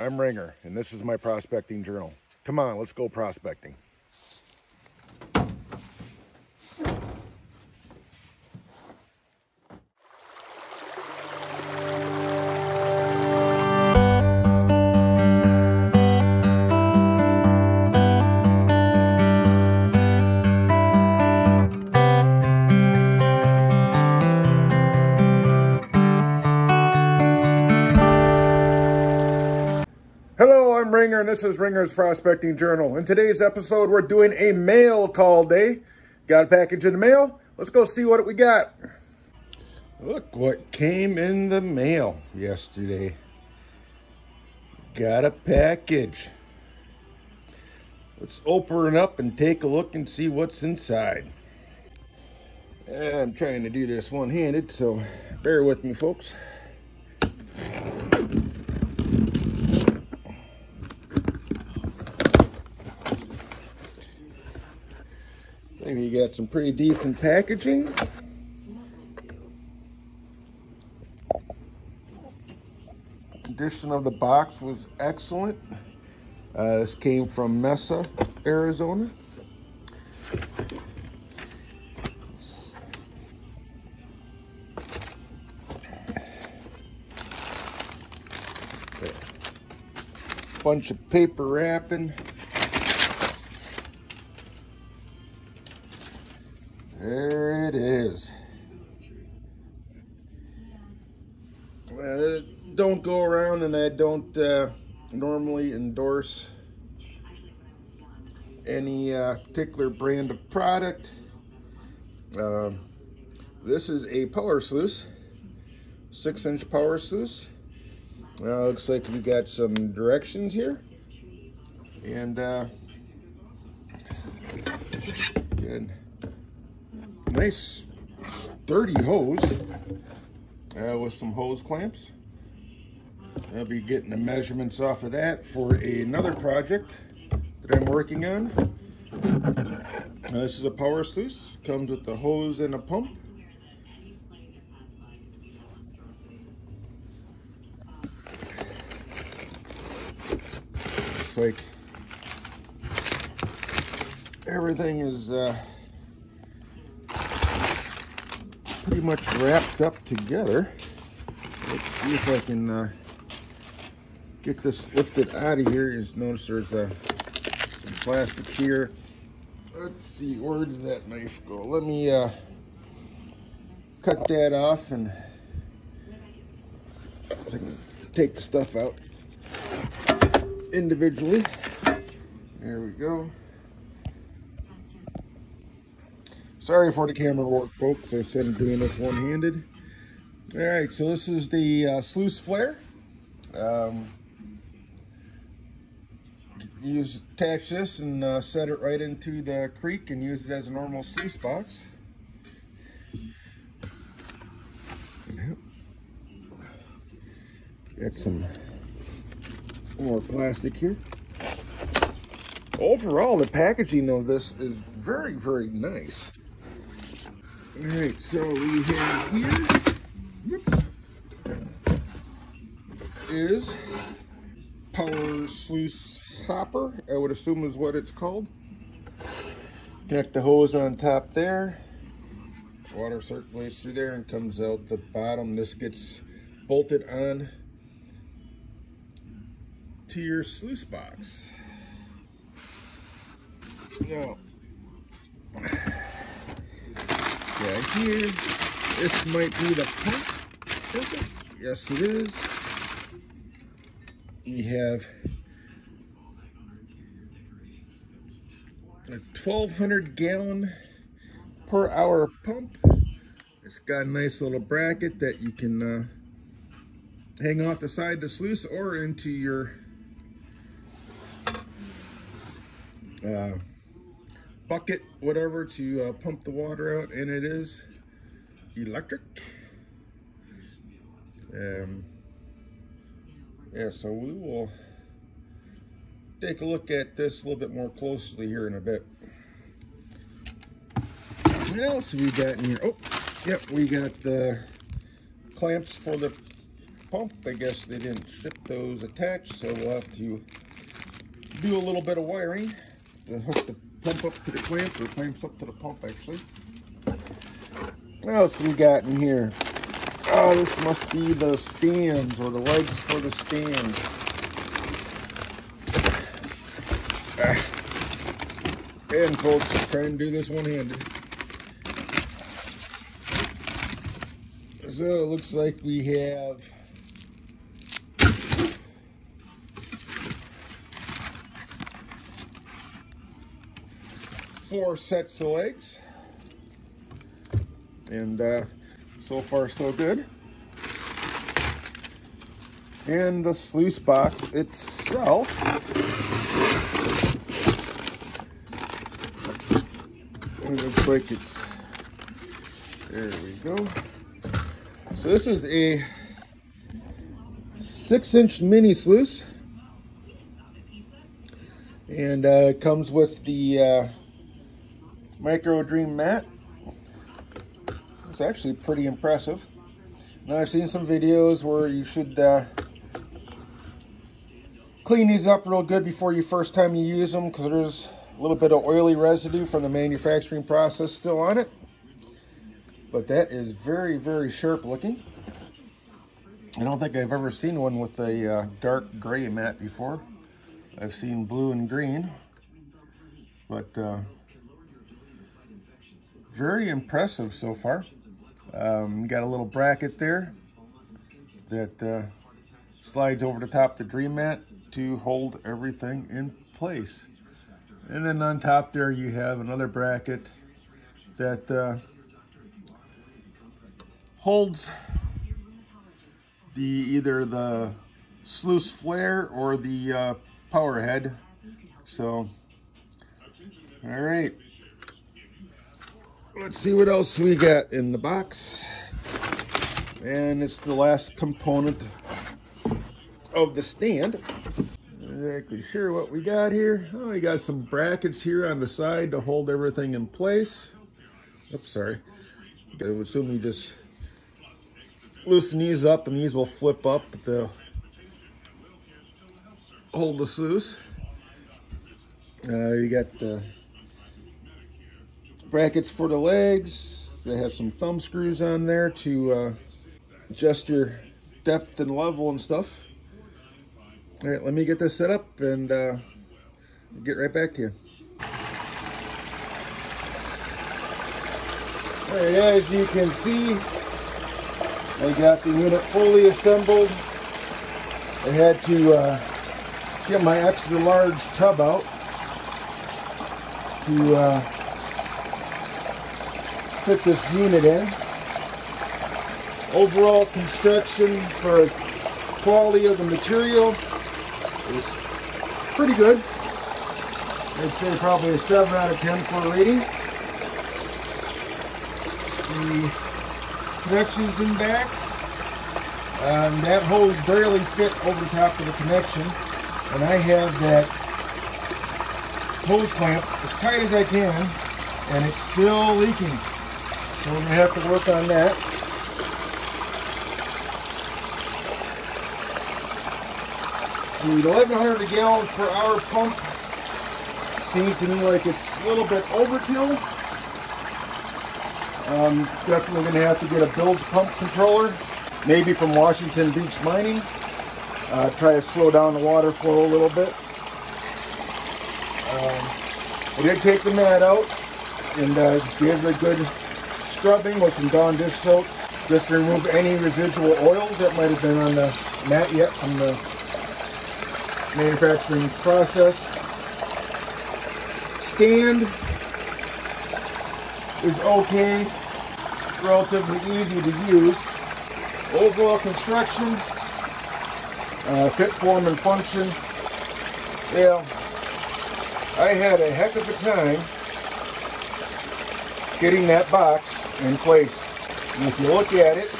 I'm Ringer, and this is my prospecting journal. Come on, let's go prospecting. Ringer's Prospecting Journal. In today's episode, we're doing a mail call day. Got a package in the mail. Let's go see what we got. Look what came in the mail yesterday. Got a package. Let's open it up and take a look and see what's inside. I'm trying to do this one-handed, so bear with me, folks. Maybe you got some pretty decent packaging. Condition of the box was excellent. Uh, this came from Mesa, Arizona. Bunch of paper wrapping. And I don't uh, normally endorse any uh, particular brand of product. Uh, this is a power sluice, six inch power sluice. Uh, looks like we got some directions here. And uh, good nice sturdy hose uh, with some hose clamps. I'll be getting the measurements off of that for another project that I'm working on. Uh, this is a power sluice, comes with the hose and a pump. Looks like everything is uh, pretty much wrapped up together. Let's see if I can uh, get this lifted out of here. Just notice there's uh, some plastic here. Let's see, where did that knife go? Let me uh, cut that off and so I can take the stuff out individually. There we go. Sorry for the camera work, folks. I said I'm doing this one-handed. All right, so this is the uh, sluice flare. Um, use attach this and uh, set it right into the creek and use it as a normal sluice box. Got some more plastic here. Overall, the packaging of this is very, very nice. All right, so we have here whoops, is power sluice hopper. I would assume is what it's called. Connect the hose on top there. Water circulates through there and comes out the bottom. This gets bolted on to your sluice box. Now, right here. This might be the pump? Yes, it is. We have a 1200 gallon per hour pump. It's got a nice little bracket that you can uh, hang off the side of the sluice or into your uh, bucket, whatever, to uh, pump the water out, and it is electric. Um, yeah, so we will take a look at this a little bit more closely here in a bit. What else have we got in here? Oh, yep, we got the clamps for the pump. I guess they didn't ship those attached, so we'll have to do a little bit of wiring to hook the pump up to the clamp, or clamps up to the pump actually. What else have we got in here? Oh, this must be the stands or the legs for the stands. And folks, try and do this one-handed. So it looks like we have four sets of legs. And uh, so far so good. And the sluice box itself looks like it's there we go. So this is a six inch mini sluice. And uh, comes with the uh, micro dream mat. It's actually pretty impressive. Now I've seen some videos where you should uh, clean these up real good before you first time you use them because there's a little bit of oily residue from the manufacturing process still on it but that is very, very sharp looking. I don't think I've ever seen one with a uh, dark gray mat before. I've seen blue and green, but uh, very impressive so far. Um, got a little bracket there that uh, slides over the top of the dream mat to hold everything in place. And then on top there you have another bracket that uh, holds the either the sluice flare or the uh, power head. So, all right. Let's see what else we got in the box. And it's the last component of the stand. Exactly sure what we got here. Oh, we got some brackets here on the side to hold everything in place. Oops, sorry. I would assume you just loosen these up and these will flip up they'll hold the sluice uh, you got the brackets for the legs they have some thumb screws on there to uh, adjust your depth and level and stuff all right let me get this set up and uh, get right back to you all right as you can see I got the unit fully assembled. I had to uh, get my extra large tub out to uh, fit this unit in. Overall construction for quality of the material is pretty good. I'd say probably a 7 out of 10 for a rating. The connections in back. Um, that hose barely fit over the top of the connection. And I have that hose clamp as tight as I can and it's still leaking. So we're going to have to work on that. The 1100 gallons per hour pump seems to me like it's a little bit overkill. Um, definitely going to have to get a bilge pump controller, maybe from Washington Beach Mining. Uh, try to slow down the water flow a little bit. Um, I did take the mat out and uh, it a good scrubbing with some Dawn dish soap just to remove any residual oils that might have been on the mat yet from the manufacturing process. Stand is okay, relatively easy to use. Overall construction, uh, fit, form, and function. Yeah, I had a heck of a time getting that box in place. And if you look at it,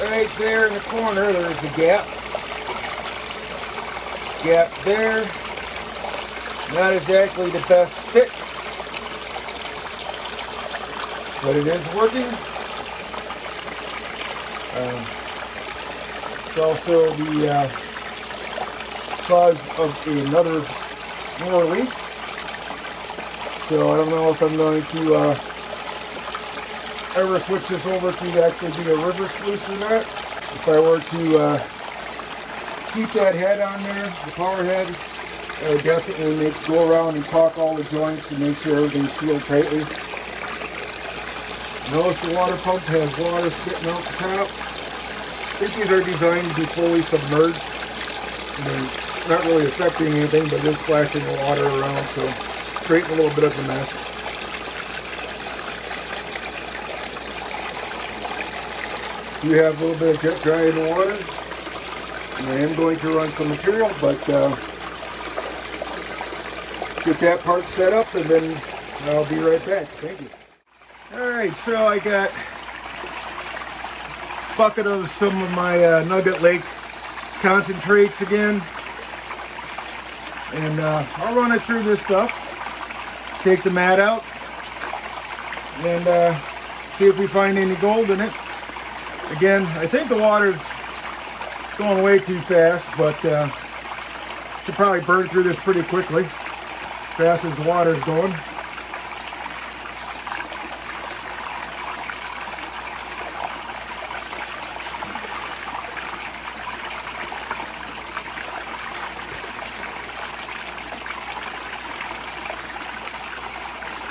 right there in the corner, there's a gap. Gap there. Not exactly the best fit but it is working. Um, It's also the uh, cause of another more leaks. So I don't know if I'm going to uh, ever switch this over to actually be a river sluice or not. If I were to uh, keep that head on there, the power head, uh, would definitely make go around and caulk all the joints and make sure everything's sealed tightly. Notice the water pump has water spitting out the top. These are designed to be fully submerged. Mean, not really affecting anything, but just splashing the water around, so creating a little bit of a mess. You have a little bit of jet dry in the water. I am going to run some material, but uh, get that part set up and then I'll be right back. Thank you. All right, so I got a bucket of some of my uh, Nugget Lake concentrates again. And uh, I'll run it through this stuff. Take the mat out. And uh, see if we find any gold in it. Again, I think the water's going way too fast, but uh, should probably burn through this pretty quickly. Fast as the water's going.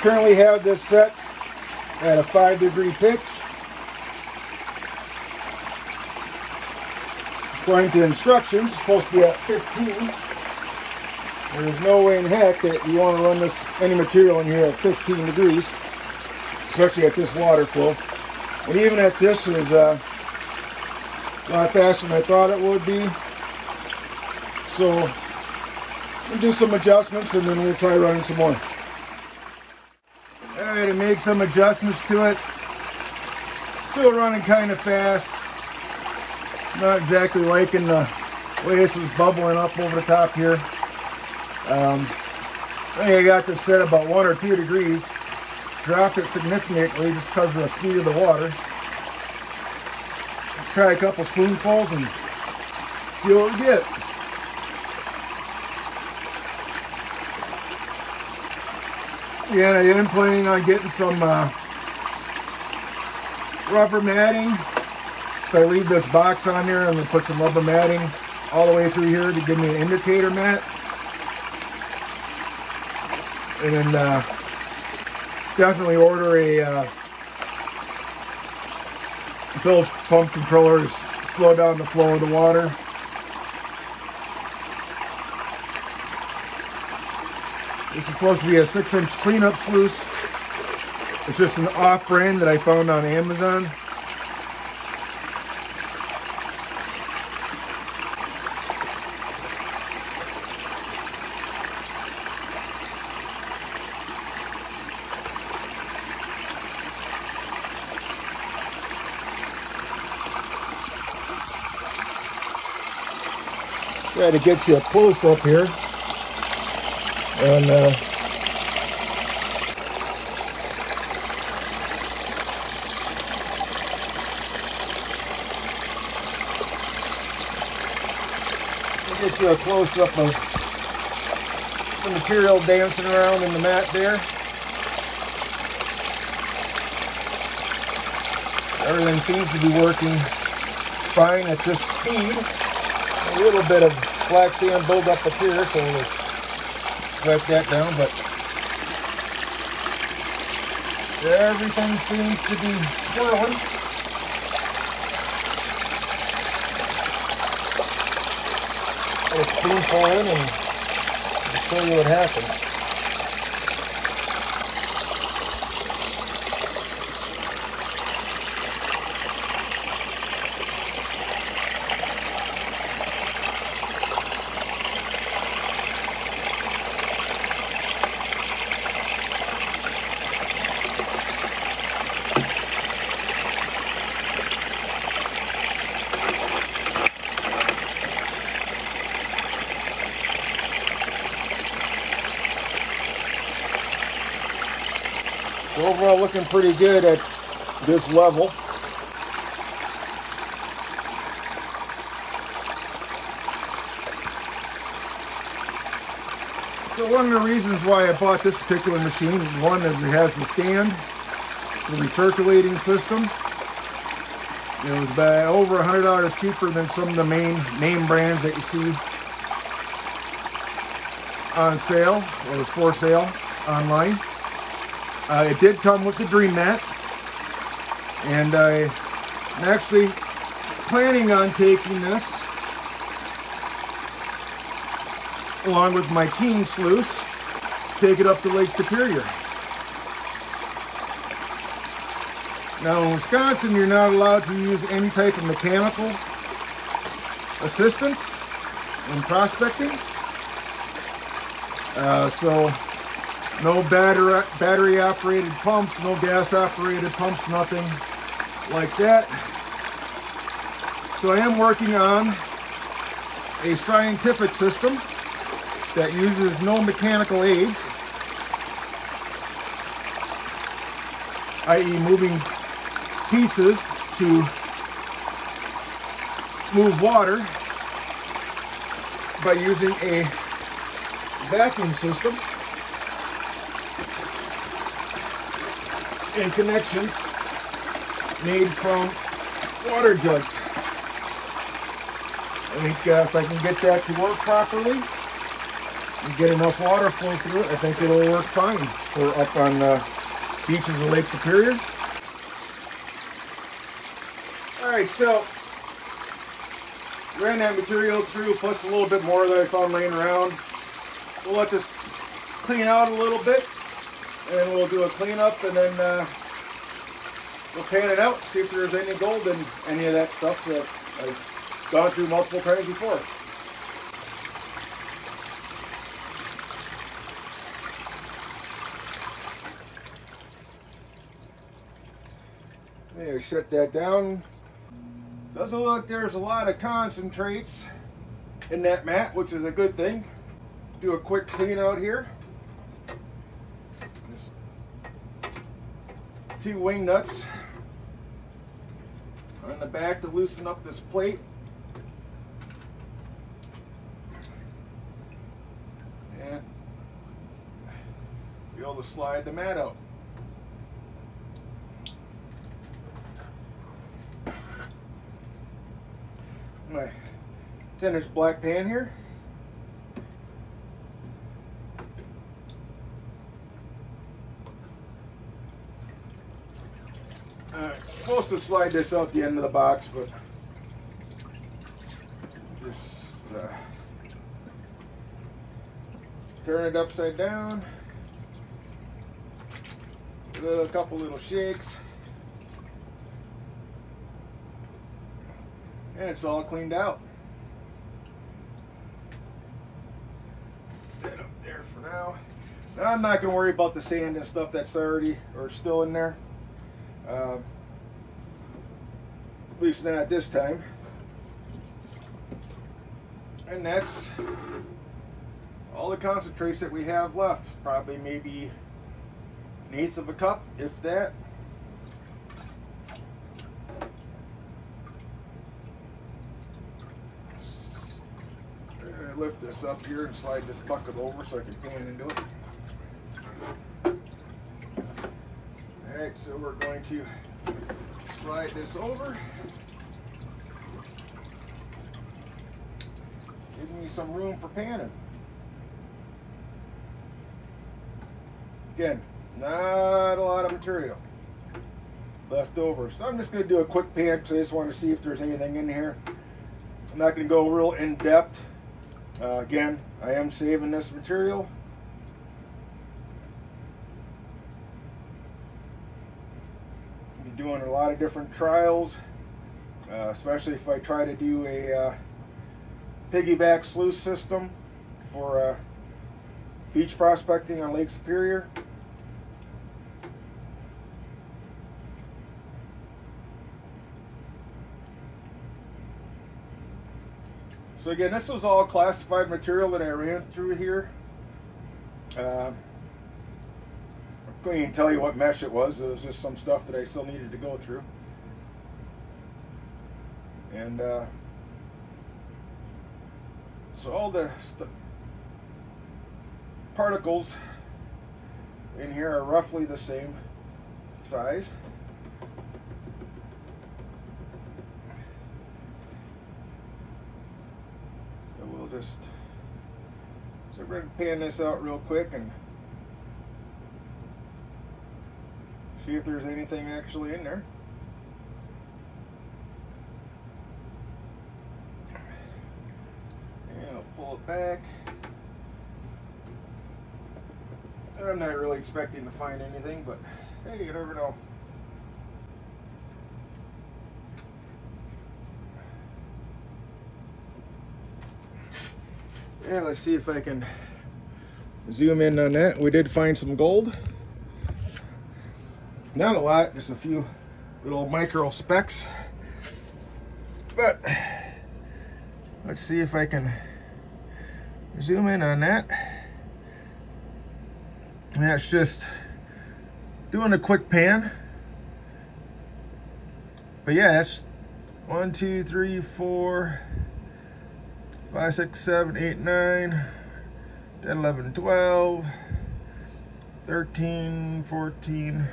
Currently have this set at a five degree pitch. According to instructions, it's supposed to be at 15. There's no way in heck that you want to run this any material in here at 15 degrees, especially at this water flow. And even at this is uh, a lot faster than I thought it would be. So we'll do some adjustments and then we'll try running some more. Alright, I made some adjustments to it. Still running kind of fast. Not exactly liking the way this is bubbling up over the top here. Um, I think I got this set about one or two degrees. Dropped it significantly just because of the speed of the water. Try a couple spoonfuls and see what we get. Yeah, I am planning on getting some uh, rubber matting. So I leave this box on here and then put some rubber matting all the way through here to give me an indicator mat. And then uh, definitely order a uh, bilge pump controllers slow down the flow of the water. This is supposed to be a six inch cleanup sluice. It's just an off brand that I found on Amazon. Try to get you a close up here. And uh, get you a close up of the material dancing around in the mat there. Everything seems to be working fine at this speed. A little bit of black sand buildup up here, so we'll wipe that down, but everything seems to be swirling. A spoonful in and show you what happens. So overall looking pretty good at this level. So one of the reasons why I bought this particular machine, one is it has the stand, the recirculating system. It was by over a hundred dollars cheaper than some of the main name brands that you see on sale or for sale online. Uh, it did come with the Dream Mat, and I'm actually planning on taking this along with my Keene sluice, take it up to Lake Superior. Now in Wisconsin, you're not allowed to use any type of mechanical assistance in prospecting. Uh, so no battery, battery operated pumps, no gas operated pumps, nothing like that. So I am working on a scientific system that uses no mechanical aids, i.e. moving pieces to move water by using a vacuum system and connections made from water jugs. I think uh, if I can get that to work properly and get enough water flow through it, I think it'll work fine for up on uh, beaches of Lake Superior. Alright, so ran that material through plus a little bit more that I found laying around. We'll let this clean out a little bit and we'll do a cleanup and then uh, we'll pan it out, see if there's any gold in any of that stuff that I've gone through multiple times before. There, shut that down. Doesn't look there's a lot of concentrates in that mat, which is a good thing. Do a quick clean out here. Two wing nuts on the back to loosen up this plate. And be able to slide the mat out. my 10 inch black pan here. Alright, supposed to slide this out the end of the box, but just uh, turn it upside down. A couple little shakes. and it's all cleaned out. That up there for now. now I'm not going to worry about the sand and stuff that's already or still in there. Uh, at least not at this time. And that's all the concentrates that we have left. Probably maybe an eighth of a cup, if that. Uh, lift this up here and slide this bucket over so I can pan into it. Alright, so we're going to slide this over. Me some room for panning. Again, not a lot of material left over. So I'm just going to do a quick pan because I just want to see if there's anything in here. I'm not going to go real in depth. Uh, again, I am saving this material. Doing a lot of different trials, uh, especially if I try to do a uh, piggyback sluice system for uh, beach prospecting on Lake Superior. So again, this was all classified material that I ran through here. Uh, I couldn't even tell you what mesh it was. It was just some stuff that I still needed to go through. And uh, so all the particles in here are roughly the same size. So we'll just so we're gonna pan this out real quick and see if there's anything actually in there. And I'll pull it back. I'm not really expecting to find anything, but hey, you never know. Yeah, let's see if I can zoom in on that. We did find some gold. Not a lot, just a few little micro specks. But let's see if I can zoom in on that. And that's just doing a quick pan. But yeah, that's one, two, three, four, five, six, seven, eight, nine, 10, 11, 12, 13, 14.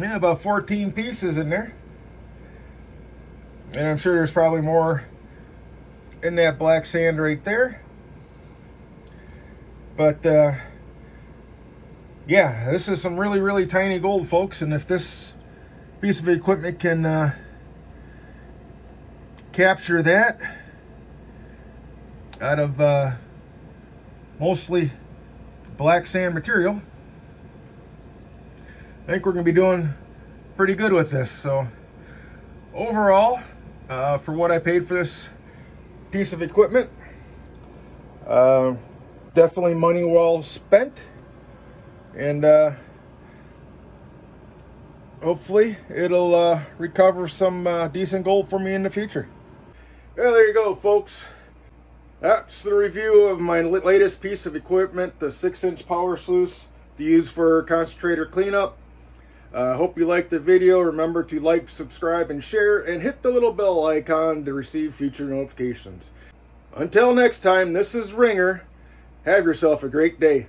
Yeah, about 14 pieces in there. And I'm sure there's probably more in that black sand right there. But uh, yeah, this is some really, really tiny gold, folks. And if this piece of equipment can uh, capture that out of uh, mostly black sand material, I think we're going to be doing pretty good with this. So overall, uh, for what I paid for this piece of equipment, uh, definitely money well spent. And uh, hopefully it'll uh, recover some uh, decent gold for me in the future. Well, there you go, folks. That's the review of my latest piece of equipment, the 6-inch power sluice to use for concentrator cleanup. I uh, hope you liked the video. Remember to like, subscribe, and share, and hit the little bell icon to receive future notifications. Until next time, this is Ringer. Have yourself a great day.